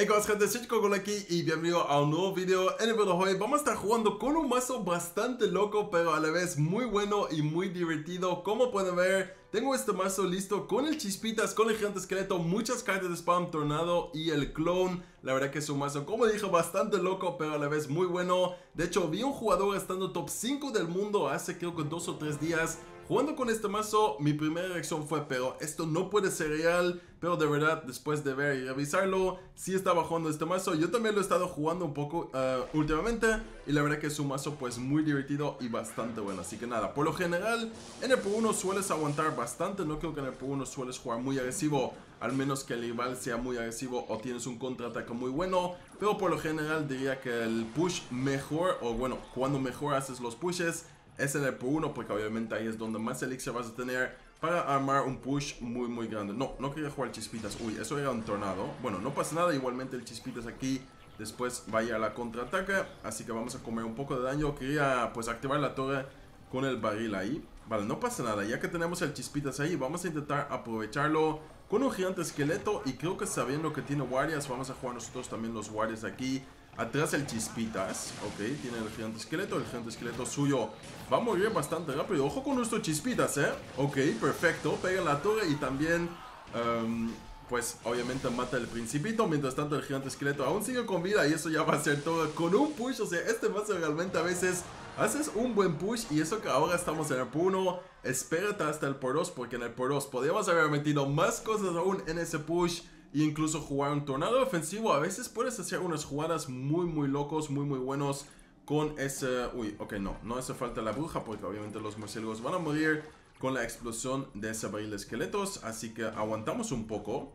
Hey guys gente, soy Chico aquí y bienvenido a un nuevo video. En el video de hoy vamos a estar jugando con un mazo bastante loco pero a la vez muy bueno y muy divertido. Como pueden ver, tengo este mazo listo con el Chispitas, con el Gigante Esqueleto, muchas cartas de Spam Tornado y el Clone. La verdad que es un mazo, como dije, bastante loco pero a la vez muy bueno. De hecho, vi un jugador estando top 5 del mundo hace creo que dos o tres días Jugando con este mazo, mi primera reacción fue, pero esto no puede ser real, pero de verdad, después de ver y revisarlo, sí estaba jugando este mazo. Yo también lo he estado jugando un poco uh, últimamente, y la verdad que es un mazo pues muy divertido y bastante bueno. Así que nada, por lo general, en el P1 sueles aguantar bastante, no creo que en el P1 sueles jugar muy agresivo, al menos que el rival sea muy agresivo o tienes un contraataque muy bueno, pero por lo general diría que el push mejor, o bueno, cuando mejor haces los pushes, es en el P1 porque obviamente ahí es donde más elixir vas a tener para armar un push muy muy grande. No, no quería jugar chispitas. Uy, eso era un tornado. Bueno, no pasa nada. Igualmente el chispitas aquí después va a la contraataque. Así que vamos a comer un poco de daño. Quería pues activar la torre con el barril ahí. Vale, no pasa nada. Ya que tenemos el chispitas ahí, vamos a intentar aprovecharlo con un gigante esqueleto. Y creo que sabiendo que tiene guardias, vamos a jugar nosotros también los guardias aquí. Atrás el Chispitas, ok, tiene el gigante esqueleto, el gigante esqueleto suyo va a morir bastante rápido. Ojo con nuestro Chispitas, eh. Ok, perfecto, pega la torre y también, um, pues obviamente mata el principito. Mientras tanto el gigante esqueleto aún sigue con vida y eso ya va a ser todo con un push. O sea, este mazo realmente a veces haces un buen push y eso que ahora estamos en el por 1, espérate hasta el por 2 porque en el por 2 podríamos haber metido más cosas aún en ese push incluso jugar un tornado ofensivo. A veces puedes hacer unas jugadas muy muy locos, muy muy buenos con ese... Uy, ok, no, no hace falta la bruja porque obviamente los murciélagos van a morir con la explosión de ese barril de esqueletos. Así que aguantamos un poco.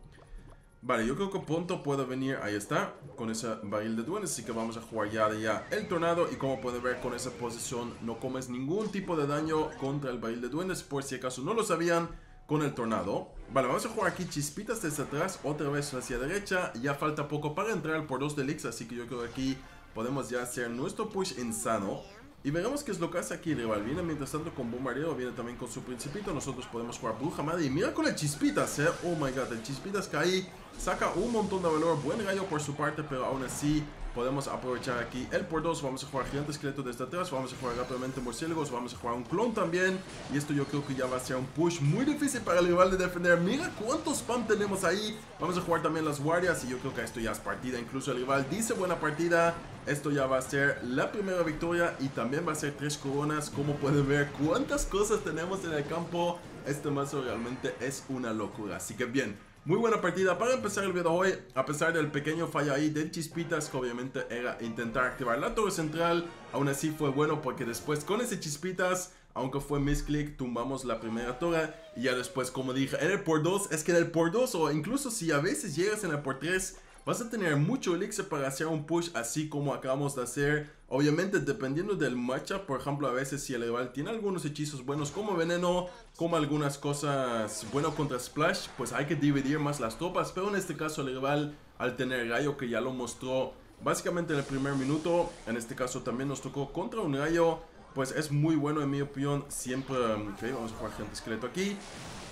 Vale, yo creo que pronto puede venir, ahí está, con ese barril de duendes, así que vamos a jugar ya de ya el tornado y como pueden ver con esa posición no comes ningún tipo de daño contra el barril de duendes, por si acaso no lo sabían, con el tornado. Vale, vamos a jugar aquí chispitas desde atrás, otra vez hacia derecha. Ya falta poco para entrar por dos delix, así que yo creo que aquí podemos ya hacer nuestro push insano. Y veremos qué es lo que hace aquí el rival. Viene mientras tanto con bombardeo, viene también con su principito. Nosotros podemos jugar bruja madre. Y mira con el chispitas, eh. Oh my god, el chispitas ahí saca un montón de valor. Buen gallo por su parte, pero aún así podemos aprovechar aquí el por 2. Vamos a jugar gigante esqueleto desde atrás. Vamos a jugar rápidamente murciélagos. Vamos a jugar un clon también. Y esto yo creo que ya va a ser un push muy difícil para el rival de defender. Mira cuántos spam tenemos ahí. Vamos a jugar también las guardias. Y yo creo que esto ya es partida. Incluso el rival dice buena partida. Esto ya va a ser la primera victoria. Y también va a ser tres coronas. Como pueden ver, cuántas cosas tenemos en el campo. Este mazo realmente es una locura. Así que bien. Muy buena partida para empezar el video de hoy, a pesar del pequeño fallo ahí de Chispitas, que obviamente era intentar activar la torre central, aún así fue bueno porque después con ese Chispitas, aunque fue misclick, tumbamos la primera torre, y ya después, como dije, en el por 2, es que en el por 2, o incluso si a veces llegas en el por 3, vas a tener mucho elixir para hacer un push así como acabamos de hacer. Obviamente dependiendo del matchup, por ejemplo a veces si el rival tiene algunos hechizos buenos como veneno, como algunas cosas bueno contra splash, pues hay que dividir más las tropas. Pero en este caso el rival al tener rayo que ya lo mostró básicamente en el primer minuto, en este caso también nos tocó contra un rayo, pues es muy bueno en mi opinión. Siempre, ok, vamos a jugar gente esqueleto aquí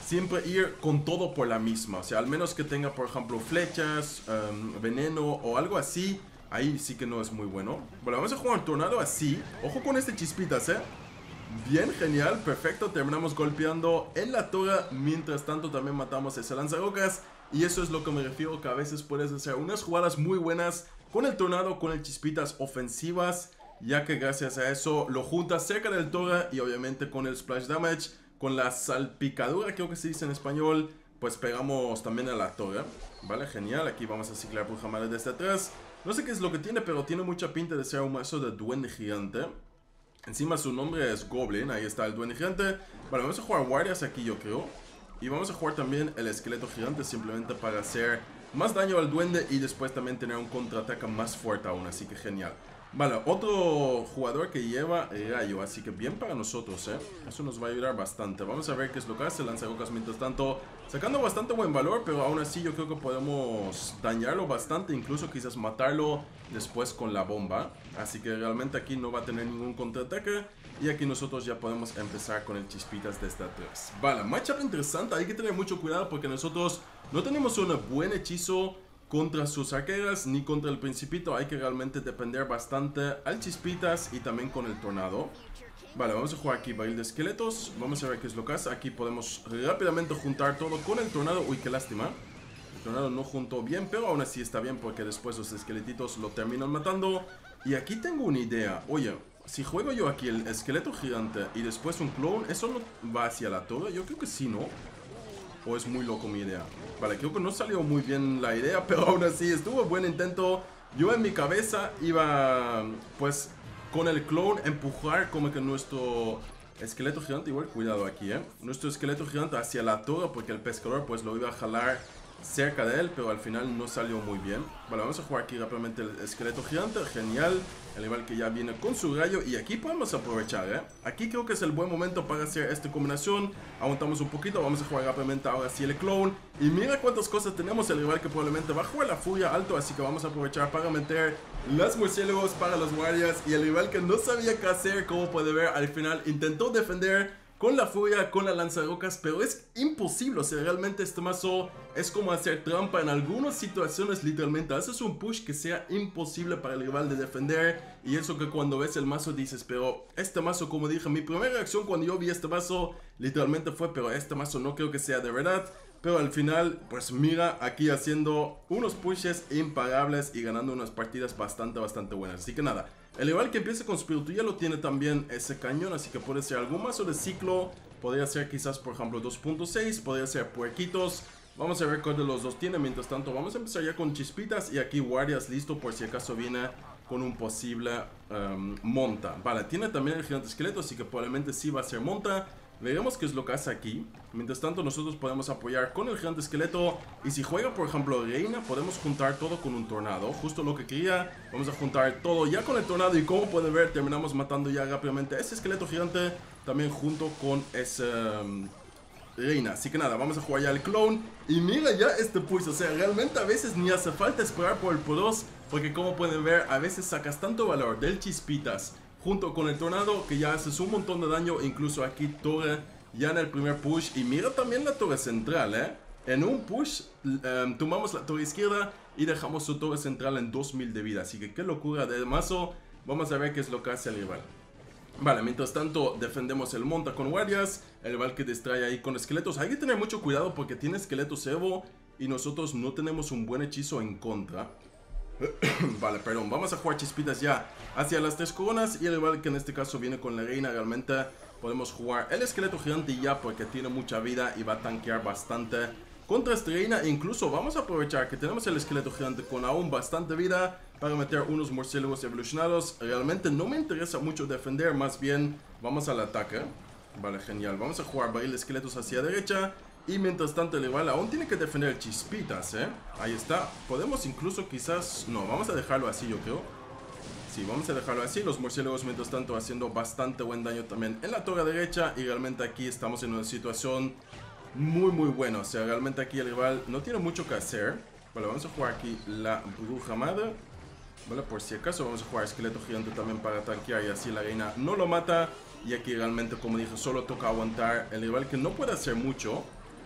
siempre ir con todo por la misma. O sea, al menos que tenga, por ejemplo, flechas, um, veneno o algo así. Ahí sí que no es muy bueno. Bueno, vamos a jugar tornado así. Ojo con este chispitas, ¿eh? Bien, genial, perfecto. Terminamos golpeando en la torre. Mientras tanto, también matamos ese lanzarocas. Y eso es lo que me refiero, que a veces puedes hacer unas jugadas muy buenas con el tornado, con el chispitas ofensivas. Ya que gracias a eso lo juntas cerca del torre y obviamente con el splash damage con la salpicadura, creo que se dice en español, pues pegamos también a la torre. Vale, genial. Aquí vamos a ciclar Madre desde atrás. No sé qué es lo que tiene, pero tiene mucha pinta de ser un mazo de duende gigante. Encima su nombre es Goblin, ahí está el duende gigante. Vale, vamos a jugar guardias aquí yo creo. Y vamos a jugar también el esqueleto gigante simplemente para hacer más daño al duende y después también tener un contraataque más fuerte aún, así que genial. Vale, otro jugador que lleva rayo, así que bien para nosotros, ¿eh? Eso nos va a ayudar bastante. Vamos a ver qué es lo que hace Lanzarocas mientras tanto. Sacando bastante buen valor, pero aún así yo creo que podemos dañarlo bastante, incluso quizás matarlo después con la bomba. Así que realmente aquí no va a tener ningún contraataque. Y aquí nosotros ya podemos empezar con el chispitas desde atrás. Vale, matchup interesante, hay que tener mucho cuidado porque nosotros no tenemos un buen hechizo contra sus arqueras ni contra el principito. Hay que realmente depender bastante al chispitas y también con el tornado. Vale, vamos a jugar aquí barril de esqueletos. Vamos a ver qué es lo que hace. Aquí podemos rápidamente juntar todo con el tornado. Uy, qué lástima. El tornado no juntó bien, pero aún así está bien porque después los esqueletitos lo terminan matando. Y aquí tengo una idea. Oye, si juego yo aquí el esqueleto gigante y después un clone, ¿eso no va hacia la torre? Yo creo que sí, ¿no? ¿O es muy loco mi idea? Vale, creo que no salió muy bien la idea, pero aún así estuvo buen intento. Yo en mi cabeza iba, pues, con el clone empujar como que nuestro esqueleto gigante, igual cuidado aquí, ¿eh? Nuestro esqueleto gigante hacia la torre porque el pescador pues lo iba a jalar cerca de él, pero al final no salió muy bien. Vale, vamos a jugar aquí rápidamente el esqueleto gigante, genial. El rival que ya viene con su rayo y aquí podemos aprovechar, ¿eh? Aquí creo que es el buen momento para hacer esta combinación. Aguantamos un poquito, vamos a jugar rápidamente ahora sí el clone. Y mira cuántas cosas tenemos, el rival que probablemente va a jugar la furia alto, así que vamos a aprovechar para meter las murciélagos para los guardias. Y el rival que no sabía qué hacer, como puede ver, al final intentó defender con la furia, con la lanza de rocas, pero es imposible, o sea, realmente este mazo es como hacer trampa en algunas situaciones, literalmente, haces un push que sea imposible para el rival de defender, y eso que cuando ves el mazo dices, pero este mazo, como dije, mi primera reacción cuando yo vi este mazo, literalmente fue, pero este mazo no creo que sea de verdad, pero al final, pues mira, aquí haciendo unos pushes impagables y ganando unas partidas bastante, bastante buenas. Así que nada, el rival que empieza con Spiritu ya lo tiene también ese cañón, así que puede ser algún mazo de ciclo. Podría ser quizás, por ejemplo, 2.6, podría ser puerquitos. Vamos a ver cuál de los dos tiene. Mientras tanto, vamos a empezar ya con chispitas y aquí guardias listo por si acaso viene con un posible um, monta. Vale, tiene también el gigante esqueleto, así que probablemente sí va a ser monta. Veremos qué es lo que hace aquí. Mientras tanto, nosotros podemos apoyar con el gigante esqueleto. Y si juega, por ejemplo, reina, podemos juntar todo con un tornado. Justo lo que quería. Vamos a juntar todo ya con el tornado. Y como pueden ver, terminamos matando ya rápidamente ese esqueleto gigante. También junto con ese... Um, reina. Así que nada, vamos a jugar ya el clone. Y mira ya este push, o sea, realmente a veces ni hace falta esperar por el P2. Porque como pueden ver, a veces sacas tanto valor del chispitas junto con el tornado que ya haces un montón de daño, incluso aquí torre ya en el primer push y mira también la torre central, ¿eh? En un push em, tomamos la torre izquierda y dejamos su torre central en 2000 de vida, así que qué locura de mazo, vamos a ver qué es lo que hace el rival. Vale, mientras tanto defendemos el monta con guardias, el rival que distrae ahí con esqueletos, hay que tener mucho cuidado porque tiene esqueletos Evo y nosotros no tenemos un buen hechizo en contra. vale, perdón, vamos a jugar chispitas ya hacia las tres coronas y el rival que en este caso viene con la reina realmente podemos jugar el esqueleto gigante ya porque tiene mucha vida y va a tanquear bastante contra esta reina. E incluso vamos a aprovechar que tenemos el esqueleto gigante con aún bastante vida para meter unos murciélagos evolucionados. Realmente no me interesa mucho defender más bien vamos al ataque. Vale genial vamos a jugar barril de esqueletos hacia derecha y mientras tanto el rival aún tiene que defender chispitas, ¿eh? Ahí está. Podemos incluso quizás... No, vamos a dejarlo así yo creo. Sí, vamos a dejarlo así. Los murciélagos mientras tanto haciendo bastante buen daño también en la torre derecha. Y realmente aquí estamos en una situación muy muy buena. O sea, realmente aquí el rival no tiene mucho que hacer. Vale, vamos a jugar aquí la bruja madre. Vale, por si acaso vamos a jugar esqueleto gigante también para tanquear y así la reina no lo mata. Y aquí realmente, como dije, solo toca aguantar el rival que no puede hacer mucho.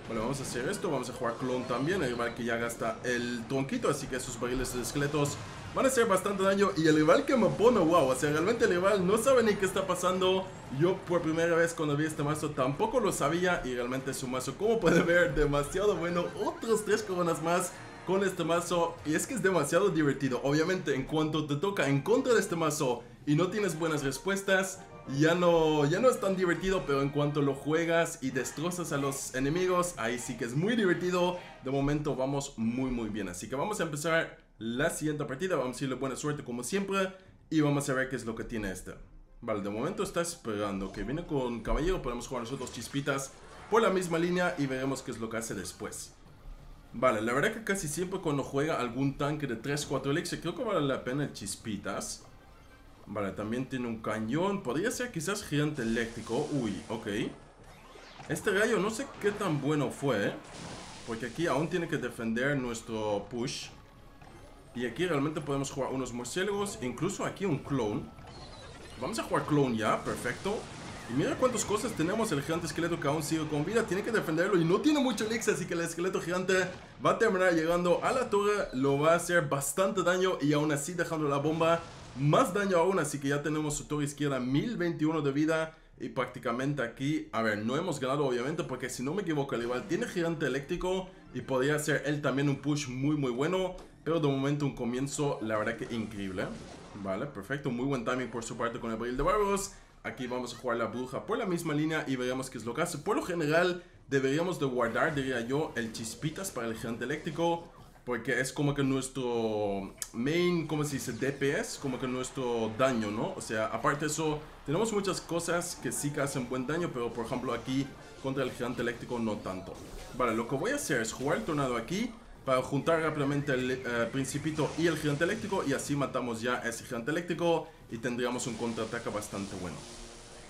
Bueno, vamos a hacer esto, vamos a jugar clon también, el rival que ya gasta el tronquito, así que esos barriles de esqueletos van a hacer bastante daño. Y el rival que me pone, wow, o sea, realmente el rival no sabe ni qué está pasando. Yo por primera vez cuando vi este mazo tampoco lo sabía y realmente es un mazo, como puede ver, demasiado bueno. Otros tres coronas más con este mazo y es que es demasiado divertido. Obviamente en cuanto te toca en contra de este mazo y no tienes buenas respuestas, ya no, ya no es tan divertido, pero en cuanto lo juegas y destrozas a los enemigos, ahí sí que es muy divertido. De momento vamos muy muy bien, así que vamos a empezar la siguiente partida, vamos a decirle buena suerte como siempre y vamos a ver qué es lo que tiene este. Vale, de momento está esperando que viene con caballero, podemos jugar nosotros chispitas por la misma línea y veremos qué es lo que hace después. Vale, la verdad que casi siempre cuando juega algún tanque de 3-4 elixir, creo que vale la pena el chispitas. Vale, también tiene un cañón. Podría ser quizás gigante eléctrico. Uy, ok. Este gallo no sé qué tan bueno fue. Porque aquí aún tiene que defender nuestro push. Y aquí realmente podemos jugar unos murciélagos. Incluso aquí un clone. Vamos a jugar clone ya, perfecto. Y mira cuántas cosas tenemos el gigante esqueleto que aún sigue con vida. Tiene que defenderlo y no tiene mucho elixir. Así que el esqueleto gigante va a terminar llegando a la torre. Lo va a hacer bastante daño y aún así dejando la bomba más daño aún. Así que ya tenemos su torre izquierda 1021 de vida. Y prácticamente aquí, a ver, no hemos ganado obviamente porque si no me equivoco el rival tiene gigante eléctrico y podría hacer él también un push muy muy bueno. Pero de momento un comienzo, la verdad que increíble. Vale, perfecto, muy buen timing por su parte con el barril de barbos. Aquí vamos a jugar la bruja por la misma línea y veremos qué es lo que hace. Por lo general, deberíamos de guardar, diría yo, el chispitas para el gigante eléctrico. Porque es como que nuestro main, ¿cómo se dice? DPS, como que nuestro daño, ¿no? O sea, aparte de eso, tenemos muchas cosas que sí que hacen buen daño, pero por ejemplo aquí contra el gigante eléctrico no tanto. Vale, lo que voy a hacer es jugar el tornado aquí para juntar rápidamente el eh, principito y el gigante eléctrico y así matamos ya ese gigante eléctrico y tendríamos un contraataque bastante bueno.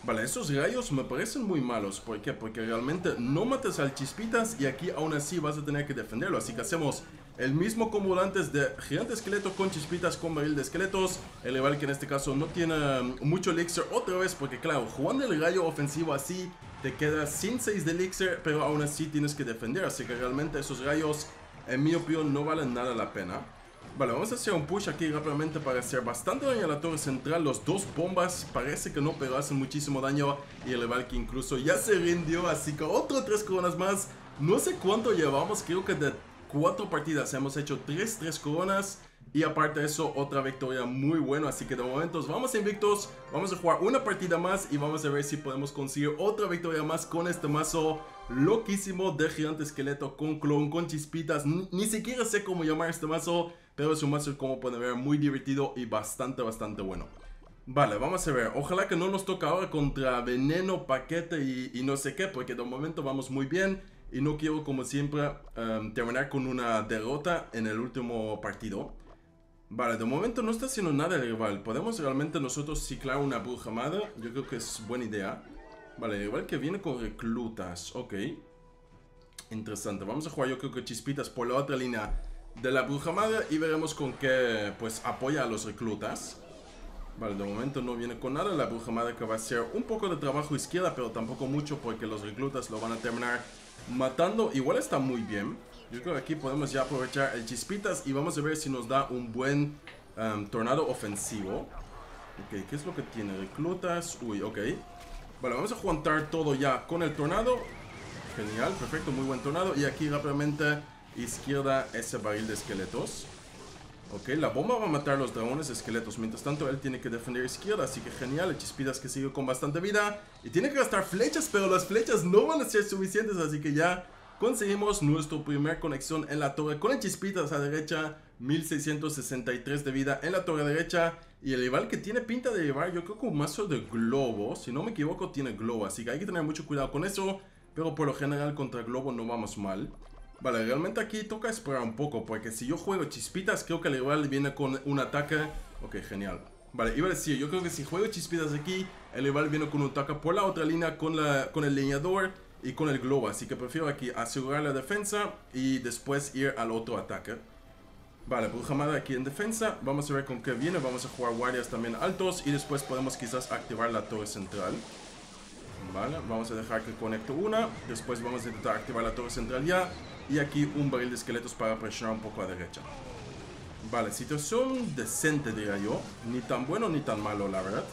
Vale, esos rayos me parecen muy malos. ¿Por qué? Porque realmente no matas al chispitas y aquí aún así vas a tener que defenderlo. Así que hacemos el mismo combo antes de gigante esqueleto con chispitas con barril de esqueletos. El rival que en este caso no tiene um, mucho elixir otra vez porque claro, jugando el rayo ofensivo así te quedas sin 6 de elixir pero aún así tienes que defender. Así que realmente esos rayos en mi opinión no vale nada la pena. Vale, vamos a hacer un push aquí rápidamente para hacer bastante daño a la torre central. Los dos bombas parece que no, pero hacen muchísimo daño. Y el rival que incluso ya se rindió, así que otro tres coronas más. No sé cuánto llevamos, creo que de cuatro partidas hemos hecho tres tres coronas. Y aparte de eso, otra victoria muy buena. Así que de momento vamos invictos. Vamos a jugar una partida más y vamos a ver si podemos conseguir otra victoria más con este mazo loquísimo de gigante esqueleto con clon, con chispitas. Ni, siquiera sé cómo llamar este mazo, pero es un mazo como pueden ver muy divertido y bastante, bastante bueno. Vale, vamos a ver. Ojalá que no nos toque ahora contra veneno, paquete y, no sé qué, porque de momento vamos muy bien. Y no quiero, como siempre, em, terminar con una derrota en el último partido. Vale, de momento no está haciendo nada el rival. ¿Podemos realmente nosotros ciclar una bruja madre? Yo creo que es buena idea. Vale, igual que viene con reclutas. Ok. Interesante. Vamos a jugar yo creo que chispitas por la otra línea de la bruja madre y veremos con qué pues apoya a los reclutas. Vale, de momento no viene con nada la bruja madre que va a hacer un poco de trabajo izquierda, pero tampoco mucho porque los reclutas lo van a terminar matando. Igual está muy bien. Yo creo que aquí podemos ya aprovechar el chispitas y vamos a ver si nos da un buen um, tornado ofensivo. Ok, ¿qué es lo que tiene? Reclutas. Uy, ok. Vale, vamos a juntar todo ya con el tornado. Genial, perfecto, muy buen tornado. Y aquí rápidamente izquierda ese barril de esqueletos. Ok, la bomba va a matar los dragones esqueletos. Mientras tanto, él tiene que defender izquierda. Así que genial, chispidas que sigue con bastante vida. Y tiene que gastar flechas, pero las flechas no van a ser suficientes. Así que ya conseguimos nuestra primera conexión en la torre con el chispitas a derecha. 1663 de vida en la torre derecha. Y el rival que tiene pinta de llevar, yo creo que un mazo de globo. Si no me equivoco, tiene globo. Así que hay que tener mucho cuidado con eso. Pero por lo general contra globo no vamos mal. Vale, realmente aquí toca esperar un poco. Porque si yo juego chispitas, creo que el rival viene con un ataque. Ok, genial. Vale, iba a decir, yo creo que si juego chispitas aquí, el rival viene con un ataque por la otra línea con, la, con el leñador y con el globo. Así que prefiero aquí asegurar la defensa y después ir al otro ataque. Vale, Brujamada aquí en defensa. Vamos a ver con qué viene. Vamos a jugar guardias también altos. Y después podemos quizás activar la torre central. Vale, vamos a dejar que conecte una. Después vamos a intentar activar la torre central ya. Y aquí un barril de esqueletos para presionar un poco a derecha. Vale, situación decente diría yo. Ni tan bueno ni tan malo, la verdad.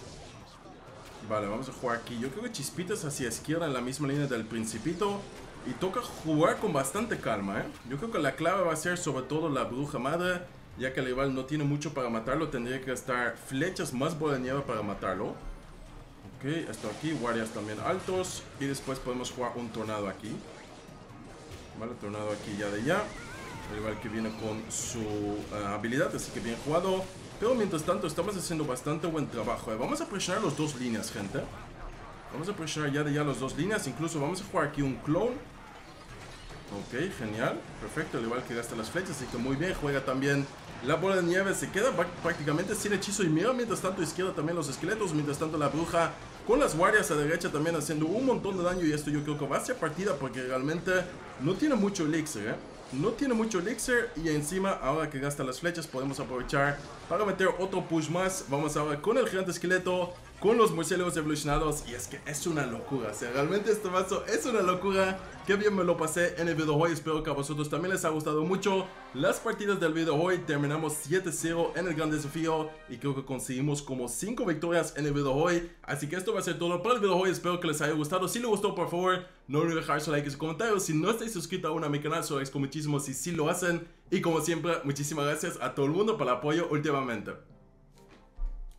Vale, vamos a jugar aquí. Yo creo que chispitas hacia izquierda en la misma línea del principito. Y toca jugar con bastante calma, ¿eh? Yo creo que la clave va a ser sobre todo la bruja madre. Ya que el rival no tiene mucho para matarlo, tendría que gastar flechas más bola de nieve para matarlo. Ok, esto aquí, guardias también altos. Y después podemos jugar un tornado aquí. Vale, tornado aquí ya de ya. El rival que viene con su eh, habilidad, así que bien jugado. Pero mientras tanto estamos haciendo bastante buen trabajo. ¿eh? Vamos a presionar las dos líneas, gente. Vamos a presionar ya de ya las dos líneas. Incluso vamos a jugar aquí un clone Ok, genial. Perfecto, al igual que gasta las flechas. Así que muy bien, juega también la bola de nieve. Se queda prácticamente sin hechizo. Y mira, mientras tanto, izquierda también los esqueletos. Mientras tanto, la bruja con las guardias a derecha también haciendo un montón de daño. Y esto yo creo que va a ser partida porque realmente no tiene mucho elixir, ¿eh? No tiene mucho elixir y encima ahora que gasta las flechas podemos aprovechar para meter otro push más. Vamos ahora con el gigante esqueleto con los murciélagos evolucionados y es que es una locura, o sea, realmente este mazo es una locura, que bien me lo pasé en el video hoy, espero que a vosotros también les haya gustado mucho. Las partidas del video hoy, terminamos 7-0 en el gran desafío y creo que conseguimos como 5 victorias en el video hoy, así que esto va a ser todo para el video hoy, espero que les haya gustado, si les gustó por favor no olviden dejar su like y su comentario, si no estáis suscritos aún a mi canal, se lo agradezco muchísimo si sí lo hacen. Y como siempre, muchísimas gracias a todo el mundo por el apoyo últimamente.